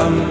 William.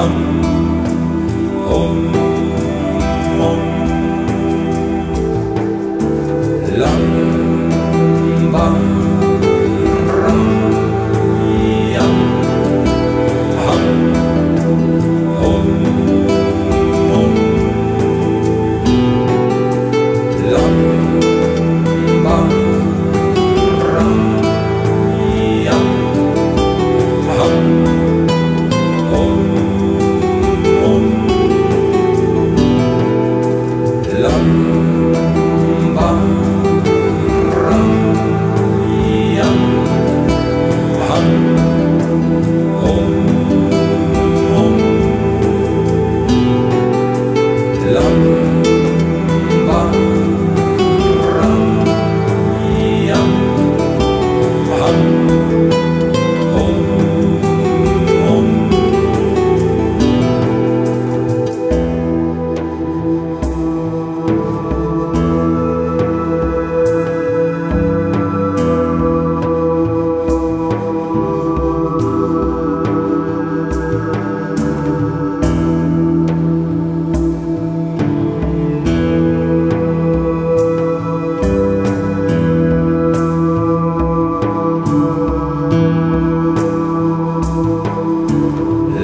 come.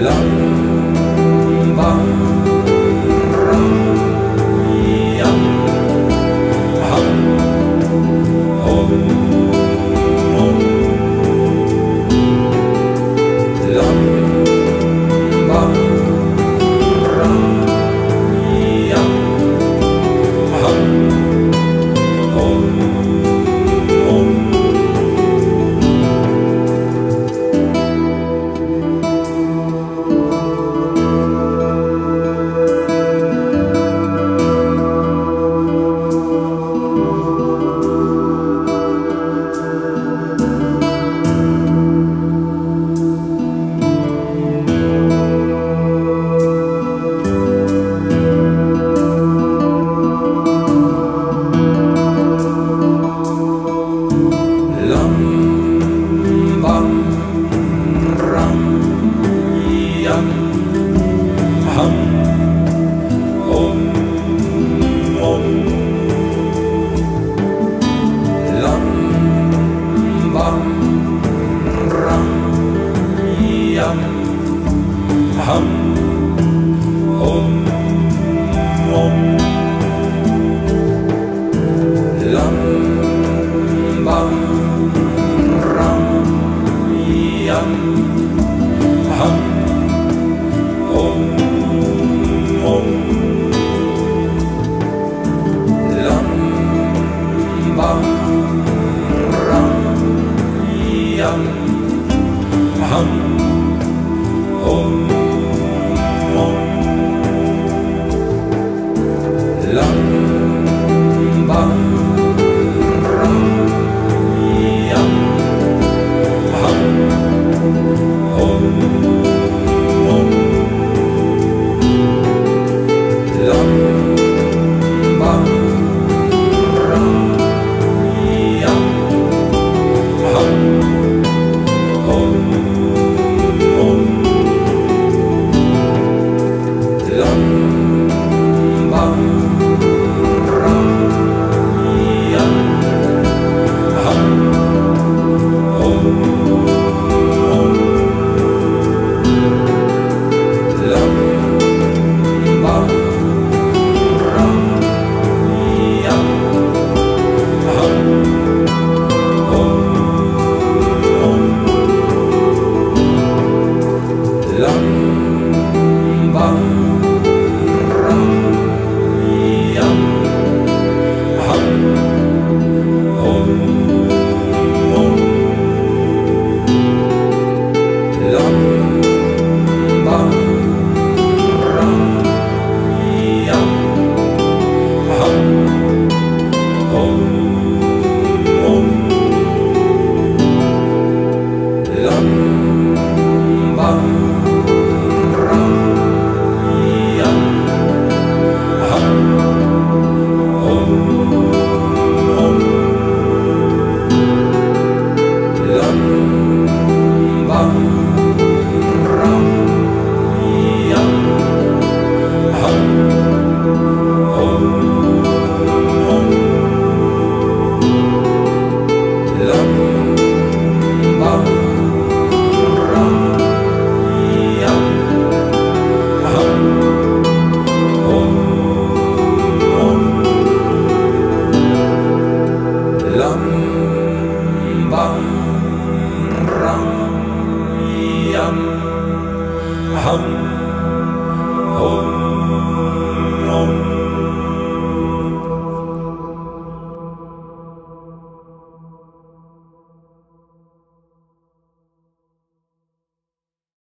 long come